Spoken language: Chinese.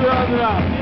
对啊对啊。